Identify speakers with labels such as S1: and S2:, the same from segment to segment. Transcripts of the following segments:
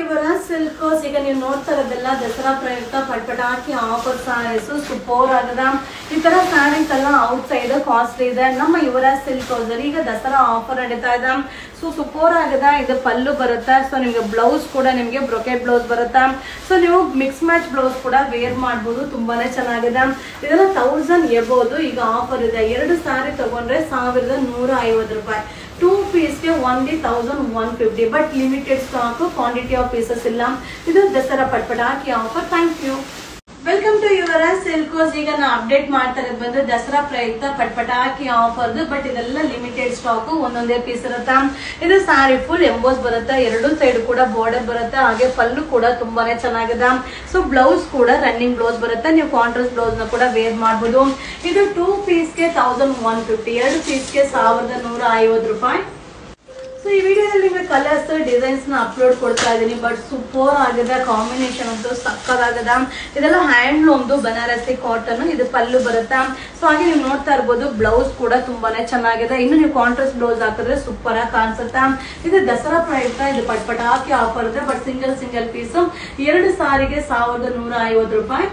S1: ಇವರ ಸಿಲ್ಕೋಸ್ ಈಗ ನೀವು ನೋಡ್ತಾ ಇರೋದೆಲ್ಲ ದಸರಾ ಪ್ರಯುಕ್ತ ಪಟ್ಪಟ ಹಾಕಿ ಆಫರ್ ಸಾರೀಸ್ ಸೂಪರ್ ಆಗದ. ಈ ತರ ಸ್ಯಾರೀಸ್ ಎಲ್ಲ ಔಟ್ ಸೈಡ್ ಕಾಸ್ಟ್ಲಿ ಇದೆ. ನಮ್ಮ ಇವರ ಸಿಲ್ಕೋಸ್ ಈಗ ದಸರಾ ಆಫರ್ ನಡೀತಾ ಇದೆ. ಸೊ ಸೂಪರ್ ಆಗದ, ಇದು ಪಲ್ಲು ಬರುತ್ತೆ. ಸೊ ನಿಮ್ಗೆ ಬ್ಲೌಸ್ ಕೂಡ ನಿಮಗೆ ಬ್ರೊಕೆಟ್ ಬ್ಲೌಸ್ ಬರುತ್ತೆ. ಸೊ ನೀವು ಮಿಕ್ಸ್ ಮ್ಯಾಚ್ ಬ್ಲೌಸ್ ಕೂಡ ವೇರ್ ಮಾಡ್ಬೋದು. ತುಂಬಾನೇ ಚೆನ್ನಾಗಿದೆ. ಇದೆಲ್ಲ ತೌಸಂಡ್ ಎಬೋದು ಈಗ ಆಫರ್ ಇದೆ. ಎರಡು ಸ್ಯಾರಿ ತಗೊಂಡ್ರೆ ಸಾವಿರದ ನೂರ ಐವತ್ತು ರೂಪಾಯಿ. ಪೀಸ್ಗೆ only thousand one fifty but limited stock quantity of pieces ಇಲ್ಲ. ಇದು ದಸರಾ ಪಟ್ಪಟ ಹಾಕಿ offer thank you welcome to your Silkos ಈಗ ನಾ ಅಪ್ಡೇಟ್ ಮಾಡ್ತಾ ಇರೋದು ಬಂದು ದಸರಾ ಪ್ರಯುಕ್ತ ಪಟ್ಪಟ ಹಾಕಿ ಆಫರ್ದು ಬಟ್ ಇದೆಲ್ಲ ಲಿಮಿಟೆಡ್ ಸ್ಟಾಕ್ ಒಂದೊಂದೇ ಪೀಸ್ ಇರುತ್ತೆ? ಇದು ಸಾರಿ ಫುಲ್ ಎಂಬೋಸ್ ಬರುತ್ತೆ? ಎರಡು ಸೈಡ್ ಕೂಡ ಬಾರ್ಡರ್ ಬರುತ್ತೆ? ಹಾಗೆ ಪಲ್ಲು ಕೂಡ ತುಂಬಾನೇ ಚೆನ್ನಾಗಿದೆ. ಸೊ ಬ್ಲೌಸ್ ಕೂಡ ರನ್ನಿಂಗ್ ಬ್ಲೌಸ್ ಬರುತ್ತೆ? ನೀವು ಕಾಂಟ್ರಾಸ್ಟ್ ಬ್ಲೌಸ್ನ ಕೂಡ ವೇರ್ ಮಾಡಬಹುದು ಇದು ಟೂ ಪೀಸ್ಗೆ ತೌಸಂಡ್ ಒನ್ ಫಿಫ್ಟಿ ಎರಡು ಪೀಸ್ಗೆ ಸಾವಿರದ ನೂರ ಐವತ್ತು ರೂಪಾಯಿ. ಸೊ ಈ ವಿಡಿಯೋದಲ್ಲಿ ನಿಮಗೆ ಕಲರ್ಸ್ ಡಿಸೈನ್ಸ್ನ ಅಪ್ಲೋಡ್ ಕೊಡ್ತಾ ಇದ್ದೀನಿ ಬಟ್ ಸೂಪರ್ ಆಗಿದೆ ಕಾಂಬಿನೇಷನ್ ಅಂತೂ ಸಕ್ಕದಾಗದ. ಇದೆಲ್ಲ ಹ್ಯಾಂಡ್ಲೂಮ್ದು ಬನಾರಸಿ ಕಾಟನ್ ಇದು ಪಲ್ಲು ಬರುತ್ತೆ. ಸೊ ಹಾಗೆ ನೀವು ನೋಡ್ತಾ ಇರ್ಬೋದು ಬ್ಲೌಸ್ ಕೂಡ ತುಂಬಾನೇ ಚೆನ್ನಾಗಿದೆ. ಇನ್ನು ನೀವು ಕಾಂಟ್ರಾಸ್ಟ್ ಬ್ಲೌಸ್ ಹಾಕಿದ್ರೆ ಸೂಪರ್ ಆಗಿ ಕಾಣಿಸುತ್ತೆ. ಇದು ದಸರಾ ಪ್ರಯುಕ್ತ ಇದು ಪಟ್ಪಟ ಹಾಕಿ ಆಫರ್ ಇದೆ ಬಟ್ ಸಿಂಗಲ್ ಸಿಂಗಲ್ ಪೀಸ್ ಎರಡು ಸಾರಿಗೆ ಸಾವಿರದ ನೂರ ಐವತ್ತು ರೂಪಾಯಿ.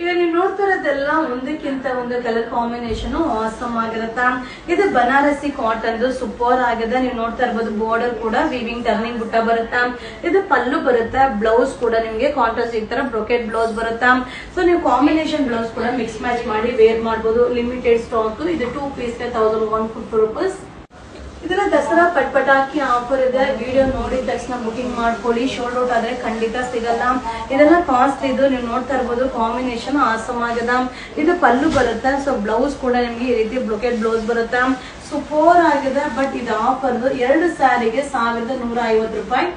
S1: ಈಗ ನೀವು ನೋಡ್ತಾ ಇರೋದೆಲ್ಲ ಒಂದಕ್ಕಿಂತ ಒಂದು ಕಲರ್ ಕಾಂಬಿನೇಷನ್ ಆಸಮ್ ಆಗಿರುತ್ತೆ. ಇದು ಬನಾರಸಿ ಕಾಟನ್ ಸೂಪರ್ ಆಗಿದೆ. ನೀವು ನೋಡ್ತಾ ಇರ್ಬೋದು ಬಾರ್ಡರ್ ಕೂಡ ವಿವಿಂಗ್ ಟರ್ನಿಂಗ್ ಬುಟ್ಟ ಬರುತ್ತೆ. ಇದು ಪಲ್ಲು ಬರುತ್ತೆ ಬ್ಲೌಸ್ ಕೂಡ ನಿಮ್ಗೆ ಕಾಂಟ್ರಾಸ್ಟ್ ಈ ತರ ಬ್ರೊಕೆಟ್ ಬ್ಲೌಸ್ ಬರುತ್ತೆ. ಸೊ ನೀವು ಕಾಂಬಿನೇಷನ್ ಬ್ಲೌಸ್ ಕೂಡ ಮಿಕ್ಸ್ ಮ್ಯಾಚ್ ಮಾಡಿ ವೇರ್ ಮಾಡಬಹುದು ಲಿಮಿಟೆಡ್ ಸ್ಟಾಕ್ ಇದು two ಪೀಸ್ಗೆ thousand one fifty rupees Dasara ಪಟ್ಪಟಾಕಿ offer ಇದೆ ವಿಡಿಯೋ ನೋಡಿದ ತಕ್ಷಣ ಬುಕಿಂಗ್ ಮಾಡ್ಕೊಳ್ಳಿ. ಶೋಲ್ಡ್ ಔಟ್ ಆದ್ರೆ ಖಂಡಿತ ಸಿಗಲ್ಲ. ಇದೆಲ್ಲ ಕಾಸ್ಟ್ ಇದು. ನೀವು ನೋಡ್ತಾ ಇರ್ಬೋದು ಕಾಂಬಿನೇಷನ್ ಆಸಮ್ ಆಗಿದೆ. ಇದು ಪಲ್ಲು ಬರುತ್ತೆ. ಸೊ ಬ್ಲೌಸ್ ಕೂಡ ನಿಮ್ಗೆ ಈ ರೀತಿ ಬ್ಲೊಕೆಟ್ ಬ್ಲೌಸ್ ಬರುತ್ತೆ. ಸೂಪರ್ ಆಗಿದೆ. ಬಟ್ ಇದು ಆಫರ್ ಎರಡು ಸ್ಯಾರಿಗೆ ಸಾವಿರದ ನೂರ ರೂಪಾಯಿ.